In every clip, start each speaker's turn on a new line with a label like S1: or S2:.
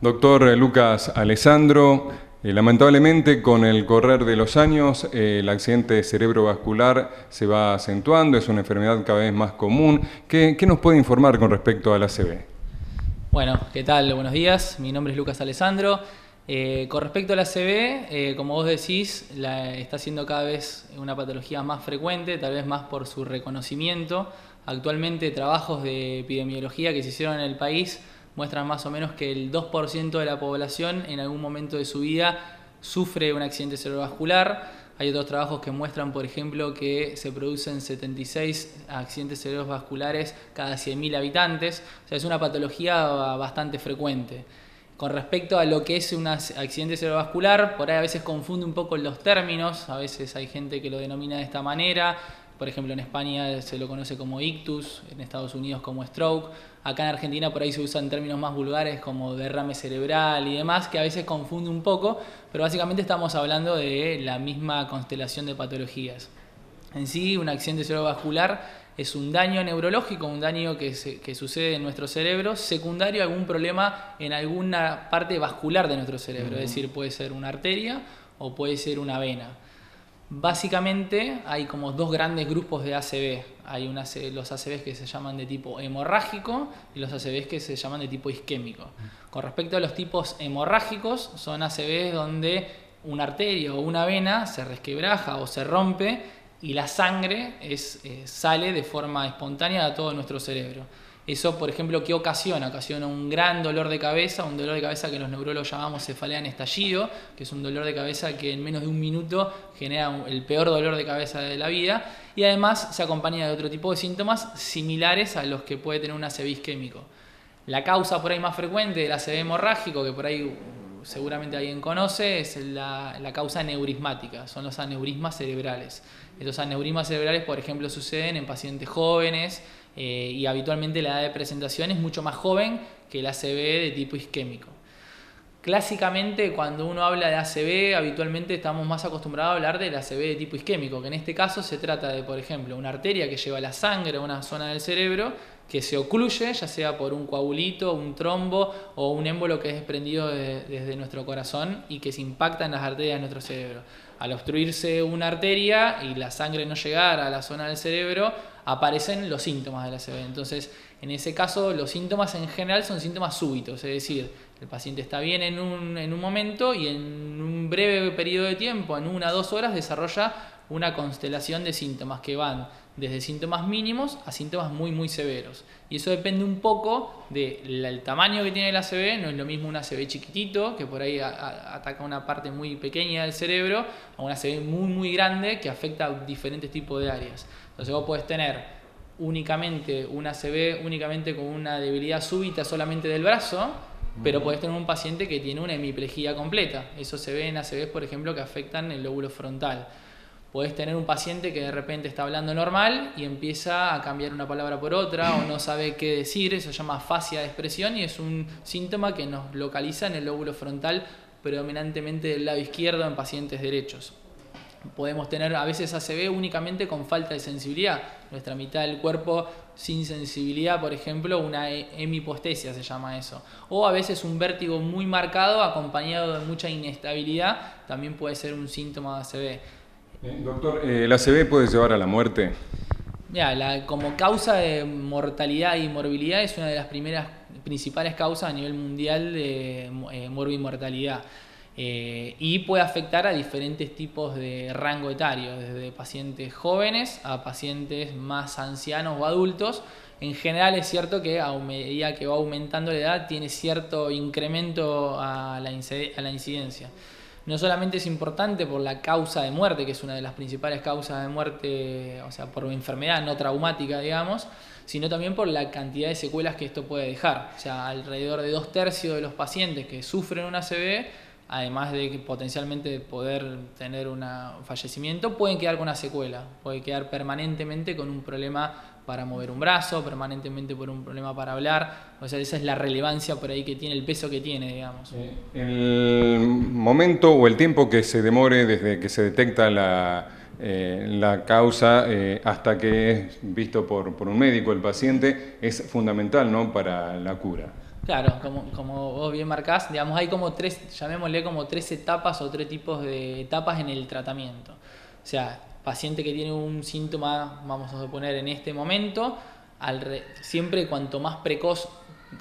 S1: Doctor Lucas Alessandro, eh, lamentablemente con el correr de los años eh, el accidente cerebrovascular se va acentuando, es una enfermedad cada vez más común. ¿Qué, nos puede informar con respecto al ACV?
S2: Bueno, ¿qué tal? Buenos días, mi nombre es Lucas Alessandro. Eh, con respecto al ACV, como vos decís, está siendo cada vez una patología más frecuente, tal vez más por su reconocimiento. Actualmente trabajos de epidemiología que se hicieron en el país muestran más o menos que el 2% de la población en algún momento de su vida sufre un accidente cerebrovascular. Hay otros trabajos que muestran, por ejemplo, que se producen 76 accidentes cerebrovasculares cada 100.000 habitantes. O sea, es una patología bastante frecuente. Con respecto a lo que es un accidente cerebrovascular, por ahí a veces confunde un poco los términos, a veces hay gente que lo denomina de esta manera, por ejemplo, en España se lo conoce como ictus, en Estados Unidos como stroke. Acá en Argentina por ahí se usan términos más vulgares como derrame cerebral y demás, que a veces confunde un poco, pero básicamente estamos hablando de la misma constelación de patologías. En sí, un accidente cerebrovascular es un daño neurológico, un daño que, que, sucede en nuestro cerebro, secundario a algún problema en alguna parte vascular de nuestro cerebro, es decir, puede ser una arteria o puede ser una vena. Básicamente hay como dos grandes grupos de ACV. Hay los ACVs que se llaman de tipo hemorrágico y los ACVs que se llaman de tipo isquémico. Con respecto a los tipos hemorrágicos, son ACVs donde una arteria o una vena se resquebraja o se rompe y la sangre eh, sale de forma espontánea a todo nuestro cerebro. Eso, por ejemplo, ¿qué ocasiona? Ocasiona un gran dolor de cabeza, un dolor de cabeza que los neurólogos llamamos cefalea en estallido, que es un dolor de cabeza que en menos de un minuto genera el peor dolor de cabeza de la vida, y además se acompaña de otro tipo de síntomas similares a los que puede tener un ACV isquémico. La causa por ahí más frecuente del ACV hemorrágico, que por ahí uh, seguramente alguien conoce, es la, la causa neurismática, son los aneurismas cerebrales. Estos aneurismas cerebrales, por ejemplo, suceden en pacientes jóvenes, eh, y habitualmente la edad de presentación es mucho más joven que el ACV de tipo isquémico. Clásicamente, cuando uno habla de ACV, habitualmente estamos más acostumbrados a hablar del ACV de tipo isquémico, que en este caso se trata de, por ejemplo, una arteria que lleva la sangre a una zona del cerebro que se ocluye, ya sea por un coagulito, un trombo o un émbolo que es desprendido desde nuestro corazón y que se impacta en las arterias de nuestro cerebro. Al obstruirse una arteria y la sangre no llegar a la zona del cerebro, aparecen los síntomas de la ACV. Entonces, en ese caso, los síntomas en general son síntomas súbitos, es decir, el paciente está bien en un, en un momento y en un breve periodo de tiempo, en una o dos horas, desarrolla una constelación de síntomas que van desde síntomas mínimos a síntomas muy muy severos. Y eso depende un poco del tamaño que tiene el ACV, no es lo mismo un ACV chiquitito, que por ahí ataca una parte muy pequeña del cerebro, a un ACV muy muy grande que afecta a diferentes tipos de áreas. Entonces vos podés tener únicamente un ACV, únicamente con una debilidad súbita solamente del brazo, pero podés tener un paciente que tiene una hemiplegia completa. Eso se ve en ACVs, por ejemplo, que afectan el lóbulo frontal. Podés tener un paciente que de repente está hablando normal y empieza a cambiar una palabra por otra o no sabe qué decir, eso se llama fascia de expresión y es un síntoma que nos localiza en el lóbulo frontal predominantemente del lado izquierdo en pacientes derechos. Podemos tener a veces ACV únicamente con falta de sensibilidad, nuestra mitad del cuerpo sin sensibilidad, por ejemplo, una hemipostesia se llama eso. O a veces un vértigo muy marcado acompañado de mucha inestabilidad, también puede ser un síntoma de ACV.
S1: Eh, doctor, eh, ¿la ACV puede llevar a la muerte?
S2: Ya, como causa de mortalidad y morbilidad es una de las primeras principales causas a nivel mundial de eh, morbimortalidad. Eh, y puede afectar a diferentes tipos de rango etario, desde pacientes jóvenes a pacientes más ancianos o adultos. En general es cierto que a medida que va aumentando la edad tiene cierto incremento a la incidencia no solamente es importante por la causa de muerte, que es una de las principales causas de muerte, o sea, por enfermedad no traumática, digamos, sino también por la cantidad de secuelas que esto puede dejar. O sea, alrededor de dos tercios de los pacientes que sufren una ACV, además de que potencialmente poder tener un fallecimiento, pueden quedar con una secuela, puede quedar permanentemente con un problema para mover un brazo, permanentemente por un problema para hablar. O sea, esa es la relevancia por ahí que tiene, el peso que tiene, digamos.
S1: El momento o el tiempo que se demore desde que se detecta la, eh, la causa eh, hasta que es visto por, por, un médico el paciente es fundamental ¿no? para la cura.
S2: Claro, como, como vos bien marcás, digamos, hay como tres, llamémosle como tres etapas o tres tipos de etapas en el tratamiento. O sea, paciente que tiene un síntoma, vamos a suponer en este momento, al siempre cuanto más precoz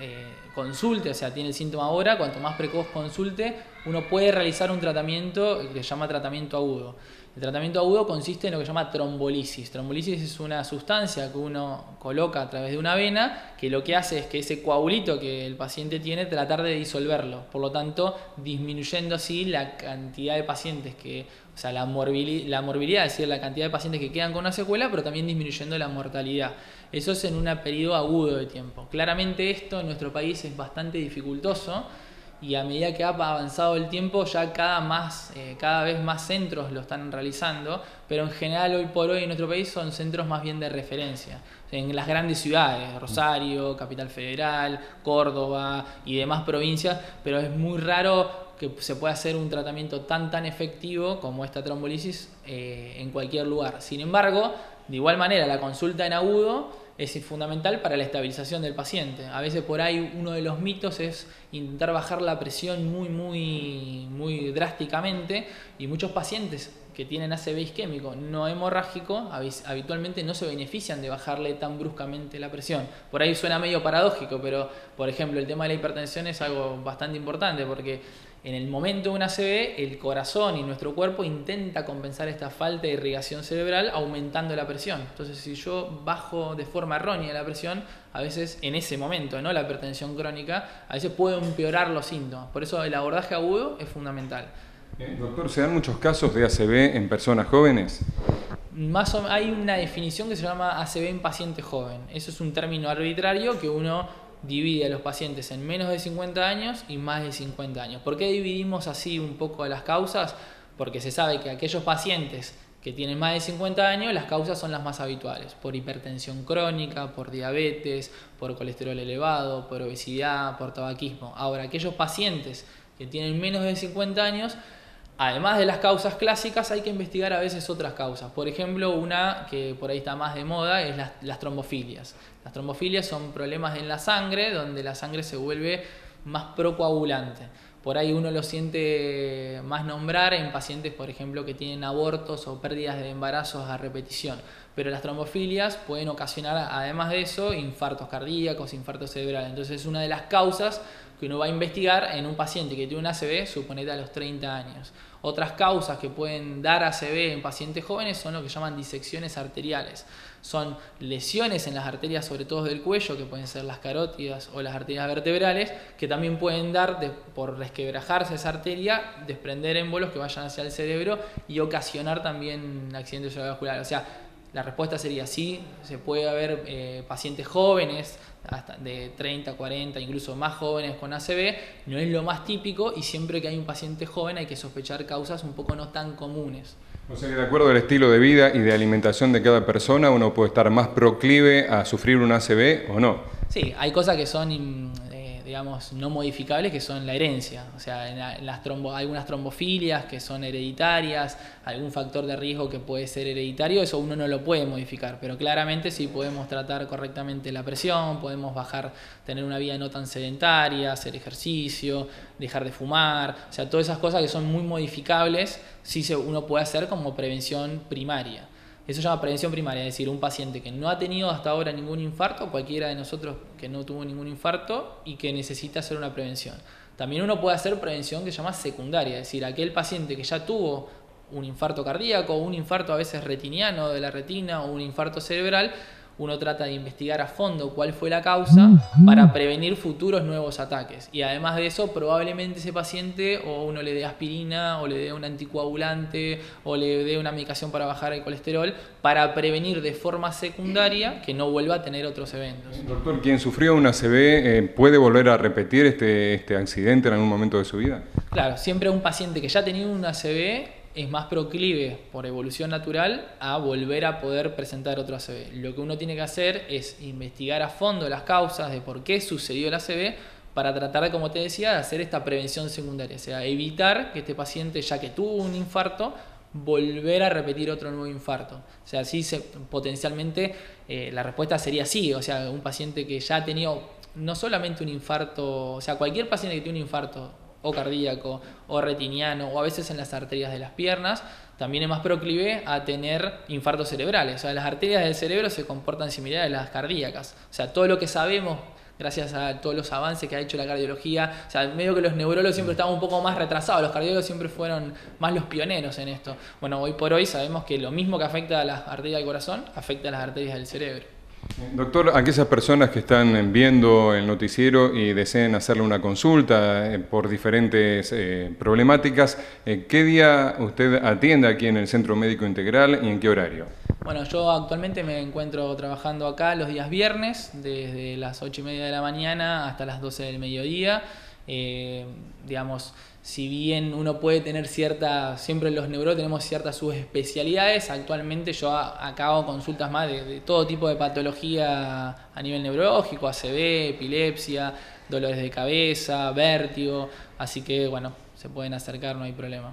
S2: eh, consulte, o sea, tiene el síntoma ahora, cuanto más precoz consulte, uno puede realizar un tratamiento que se llama tratamiento agudo. El tratamiento agudo consiste en lo que se llama trombolisis. Trombolisis es una sustancia que uno coloca a través de una vena que lo que hace es que ese coagulito que el paciente tiene tratar de disolverlo. Por lo tanto, disminuyendo así la cantidad de pacientes que, o sea, la, morbilidad, la morbilidad, es decir, la cantidad de pacientes que quedan con una secuela, pero también disminuyendo la mortalidad. Eso es en un periodo agudo de tiempo. Claramente esto en nuestro país es bastante dificultoso y a medida que ha avanzado el tiempo ya cada, más, eh, cada vez más centros lo están realizando, pero en general hoy por hoy en nuestro país son centros más bien de referencia. En las grandes ciudades, Rosario, Capital Federal, Córdoba y demás provincias, pero es muy raro que se pueda hacer un tratamiento tan tan efectivo como esta trombolisis eh, en cualquier lugar. Sin embargo, de igual manera, la consulta en agudo es fundamental para la estabilización del paciente. A veces por ahí uno de los mitos es intentar bajar la presión muy, muy, muy drásticamente y muchos pacientes que tienen ACV isquémico no hemorrágico habitualmente no se benefician de bajarle tan bruscamente la presión. Por ahí suena medio paradójico, pero por ejemplo el tema de la hipertensión es algo bastante importante porque en el momento de una ACV, el corazón y nuestro cuerpo intenta compensar esta falta de irrigación cerebral aumentando la presión. Entonces, si yo bajo de forma errónea la presión, a veces en ese momento, ¿no? la hipertensión crónica, a veces puedo empeorar los síntomas. Por eso el abordaje agudo es fundamental.
S1: doctor, ¿se dan muchos casos de ACV en personas jóvenes?
S2: Más hay una definición que se llama ACV en paciente joven. Eso es un término arbitrario que uno divide a los pacientes en menos de 50 años y más de 50 años. ¿Por qué dividimos así un poco las causas? Porque se sabe que aquellos pacientes que tienen más de 50 años, las causas son las más habituales, por hipertensión crónica, por diabetes, por colesterol elevado, por obesidad, por tabaquismo. Ahora, aquellos pacientes que tienen menos de 50 años, además de las causas clásicas, hay que investigar a veces otras causas. Por ejemplo, una que por ahí está más de moda es las, trombofilias. Las trombofilias son problemas en la sangre donde la sangre se vuelve más procoagulante. Por ahí uno lo siente más nombrar en pacientes, por ejemplo, que tienen abortos o pérdidas de embarazos a repetición. Pero las trombofilias pueden ocasionar, además de eso, infartos cardíacos, infartos cerebrales. Entonces es una de las causas que uno va a investigar en un paciente que tiene un ACV, suponete a los 30 años. Otras causas que pueden dar ACV en pacientes jóvenes son lo que llaman disecciones arteriales son lesiones en las arterias, sobre todo del cuello, que pueden ser las carótidas o las arterias vertebrales, que también pueden dar, por resquebrajarse esa arteria, desprender émbolos que vayan hacia el cerebro y ocasionar también accidentes cerebrovasculares. O sea, la respuesta sería sí, se puede haber eh, pacientes jóvenes, hasta de 30, 40, incluso más jóvenes con ACV, no es lo más típico y siempre que hay un paciente joven hay que sospechar causas un poco no tan comunes.
S1: O sea que de acuerdo al estilo de vida y de alimentación de cada persona, uno puede estar más proclive a sufrir un ACV o no.
S2: Sí, hay cosas que son digamos, no modificables que son la herencia. O sea, en las trombo, algunas trombofilias que son hereditarias, algún factor de riesgo que puede ser hereditario, eso uno no lo puede modificar. Pero claramente sí podemos tratar correctamente la presión, podemos bajar, tener una vida no tan sedentaria, hacer ejercicio, dejar de fumar. O sea, todas esas cosas que son muy modificables, sí uno puede hacer como prevención primaria. Eso se llama prevención primaria, es decir, un paciente que no ha tenido hasta ahora ningún infarto, cualquiera de nosotros que no tuvo ningún infarto y que necesita hacer una prevención. También uno puede hacer prevención que se llama secundaria, es decir, aquel paciente que ya tuvo un infarto cardíaco, un infarto a veces retiniano de la retina o un infarto cerebral, uno trata de investigar a fondo cuál fue la causa para prevenir futuros nuevos ataques. Y además de eso, probablemente ese paciente o uno le dé aspirina o le dé un anticoagulante o le dé una medicación para bajar el colesterol para prevenir de forma secundaria que no vuelva a tener otros eventos.
S1: Doctor, ¿quien sufrió una ACV eh, puede volver a repetir este, este accidente en algún momento de su vida?
S2: Claro, siempre un paciente que ya ha tenido una ACV es más proclive por evolución natural a volver a poder presentar otro ACV. Lo que uno tiene que hacer es investigar a fondo las causas de por qué sucedió el ACV para tratar, como te decía, de hacer esta prevención secundaria, o sea, evitar que este paciente, ya que tuvo un infarto, volver a repetir otro nuevo infarto. O sea, sí se, potencialmente eh, la respuesta sería sí, o sea, un paciente que ya ha tenido no solamente un infarto, o sea, cualquier paciente que tiene un infarto o cardíaco o retiniano o a veces en las arterias de las piernas, también es más proclive a tener infartos cerebrales. O sea, las arterias del cerebro se comportan similares a las cardíacas. O sea, todo lo que sabemos gracias a todos los avances que ha hecho la cardiología. O sea, medio que los neurólogos siempre estaban un poco más retrasados, los cardiólogos siempre fueron más los pioneros en esto. Bueno, hoy por hoy sabemos que lo mismo que afecta a las arterias del corazón, afecta a las arterias del cerebro.
S1: Doctor, aquellas personas que están viendo el noticiero y deseen hacerle una consulta eh, por diferentes eh, problemáticas, eh, ¿qué día usted atiende aquí en el Centro Médico Integral y en qué horario?
S2: Bueno, yo actualmente me encuentro trabajando acá los días viernes, desde las 8 y media de la mañana hasta las 12 del mediodía. Digamos, si bien uno puede tener cierta, siempre los neurólogos tenemos ciertas subespecialidades, actualmente yo acabo consultas más de, de, todo tipo de patología a nivel neurológico, ACV, epilepsia, dolores de cabeza, vértigo, así que bueno, se pueden acercar, no hay problema.